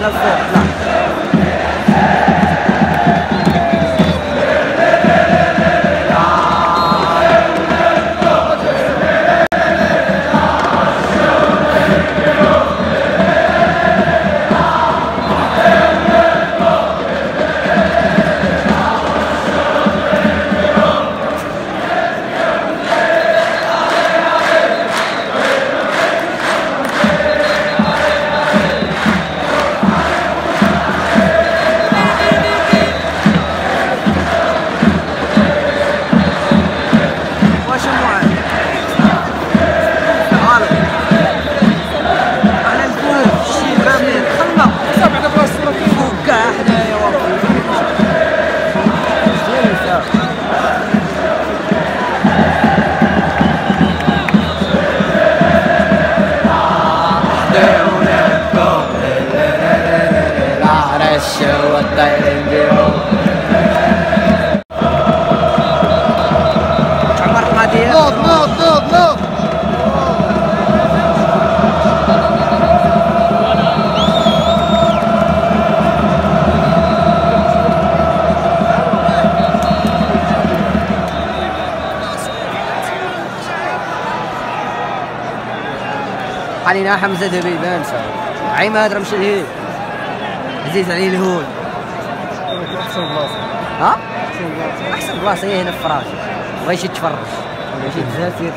ラブ4 علينا حمزة دبيبان عماد رمش الهيل عزيز علي الهول أحسن بلاصه ها؟ أحسن بلاصه هي هنا في فرنسا بغا يمشي يتفرج يمشي الجزائر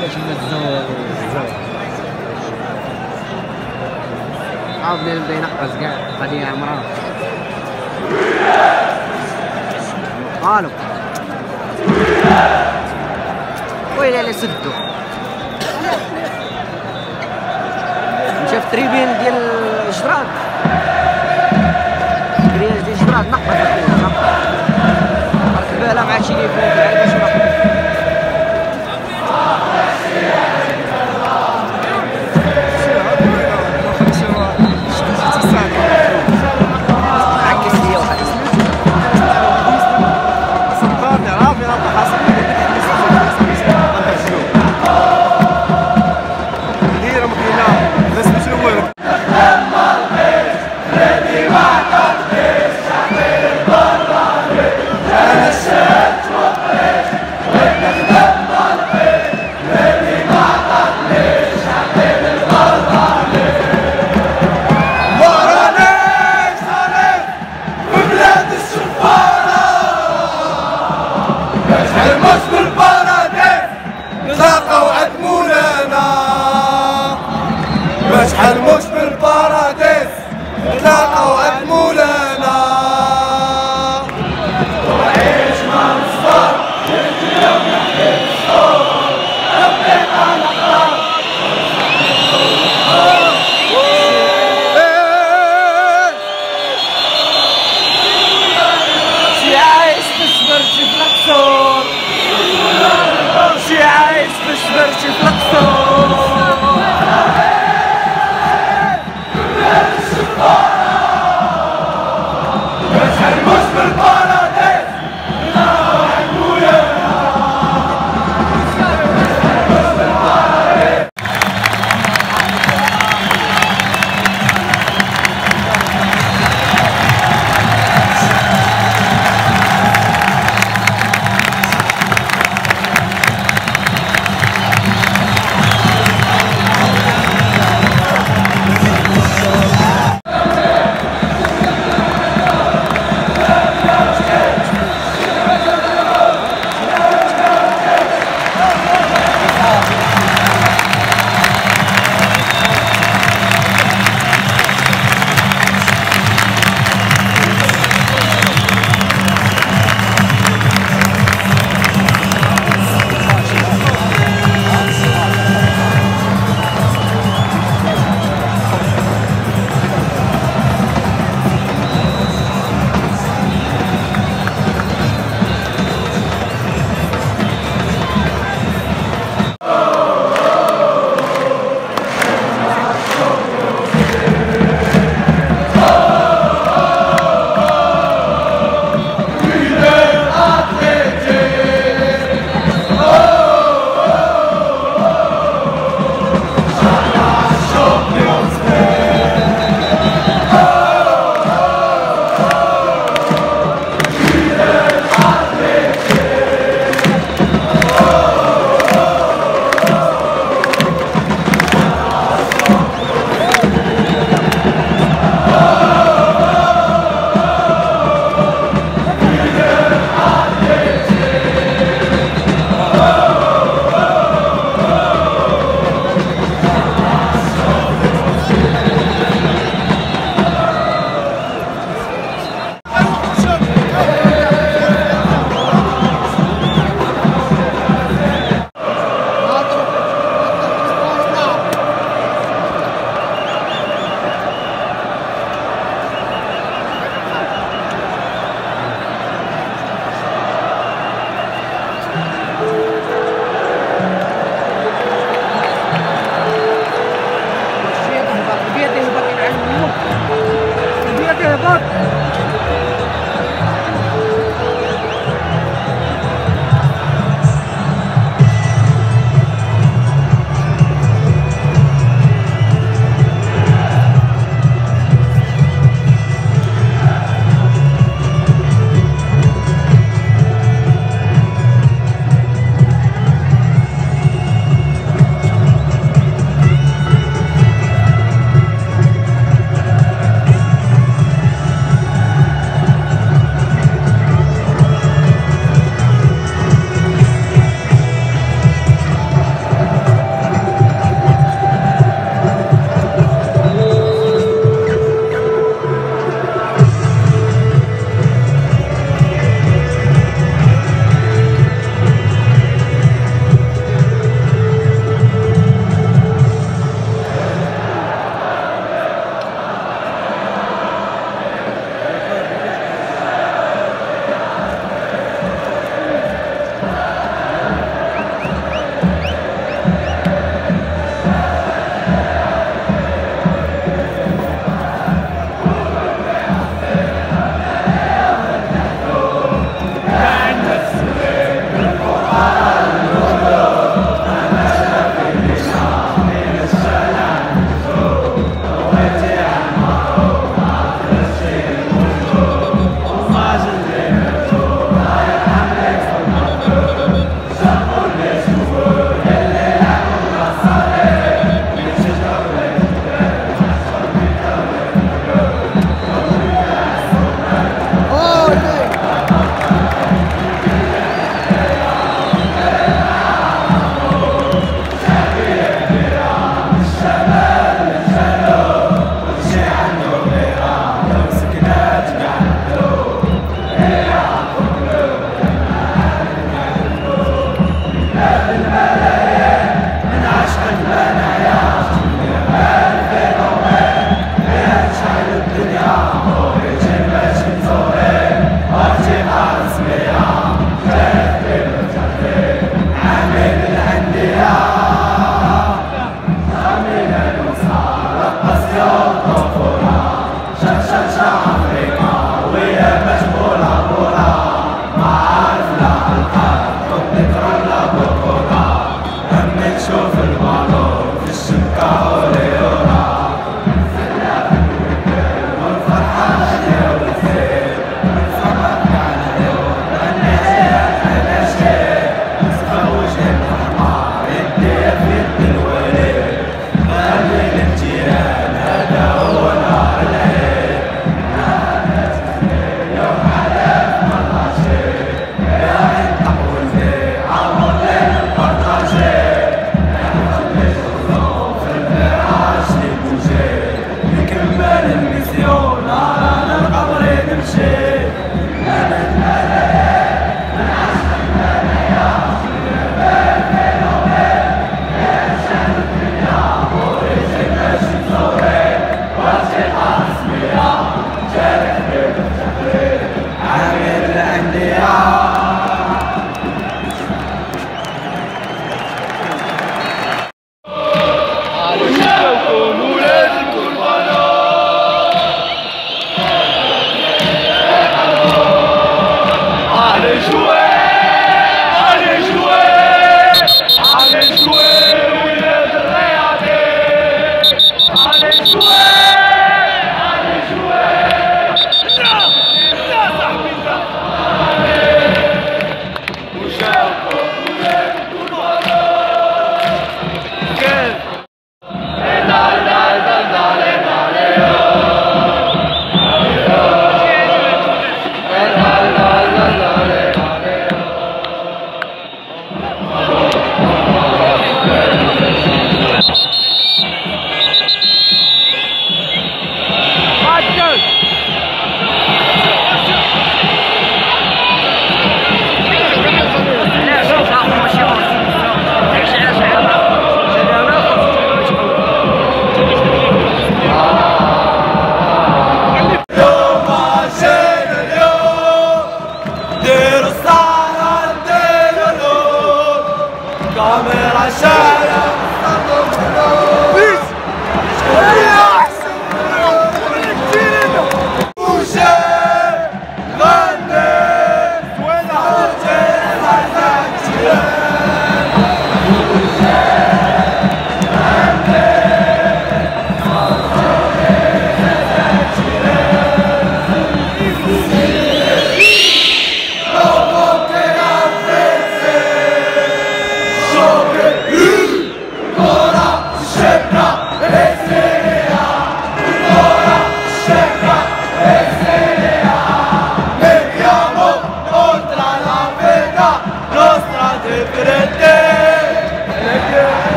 باش نتزور عاود بدا ينقص كاع قضيه عمران. ألو ويلي اللي سدو شاف تريبين ديال الجدران كرياج الجدران نقص نقص البالة مع شي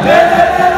Amém.